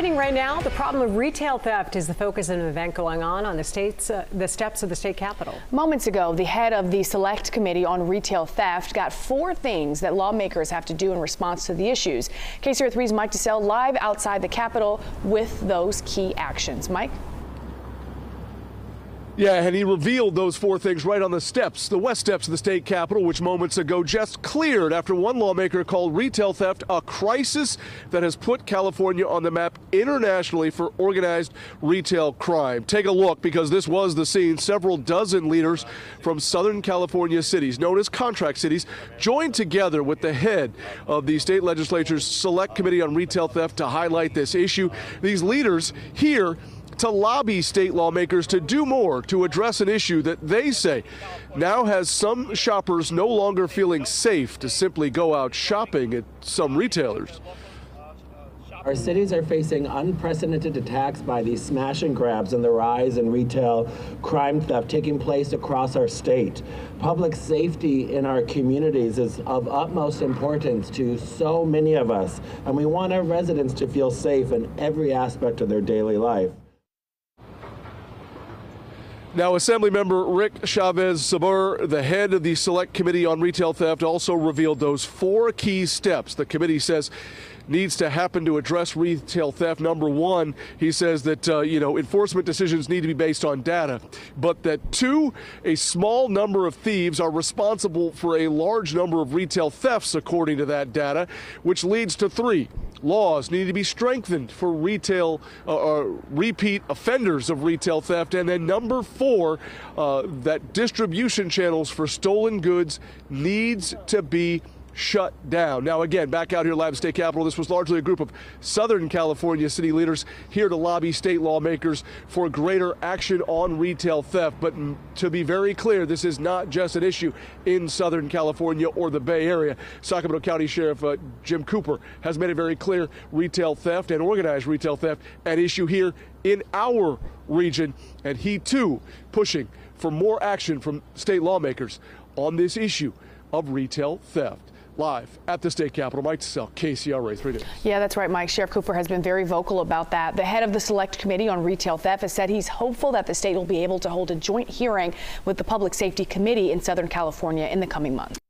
Happening right now, the problem of retail theft is the focus of an event going on on the state's uh, the steps of the state capitol. Moments ago, the head of the Select Committee on Retail Theft got four things that lawmakers have to do in response to the issues. KCRA 3's Mike TeSelle live outside the Capitol with those key actions. Mike? Yeah, and he revealed those four things right on the steps, the west steps of the state capitol, which moments ago just cleared after one lawmaker called retail theft a crisis that has put California on the map internationally for organized retail crime. Take a look because this was the scene. Several dozen leaders from Southern California cities, known as contract cities, joined together with the head of the state legislature's Select Committee on Retail Theft to highlight this issue. These leaders here to lobby state lawmakers to do more to address an issue that they say now has some shoppers no longer feeling safe to simply go out shopping at some retailers. Our cities are facing unprecedented attacks by these smash and grabs and the rise in retail crime theft taking place across our state. Public safety in our communities is of utmost importance to so many of us, and we want our residents to feel safe in every aspect of their daily life. Now, Assemblymember Rick Chavez Zbur, the head of the Select Committee on Retail Theft, also revealed those four key steps the committee says needs to happen to address retail theft. Number one, he says that uh, you know enforcement decisions need to be based on data, but that two, a small number of thieves are responsible for a large number of retail thefts, according to that data, which leads to three. Laws need to be strengthened for retail uh, uh, repeat offenders of retail theft, and then number four, uh, that distribution channels for stolen goods needs to be shut down. Now, again, back out here live at State Capitol, this was largely a group of Southern California city leaders here to lobby state lawmakers for greater action on retail theft. But to be very clear, this is not just an issue in Southern California or the Bay Area. Sacramento County Sheriff uh, Jim Cooper has made it very clear retail theft and organized retail theft an issue here in our region. And he too pushing for more action from state lawmakers on this issue of retail theft live at the state capitol. Mike TeSelle, KCRA 3 News. Yeah, that's right, Mike. Sheriff Cooper has been very vocal about that. The head of the Select Committee on Retail Theft has said he's hopeful that the state will be able to hold a joint hearing with the Public Safety Committee in Southern California in the coming months.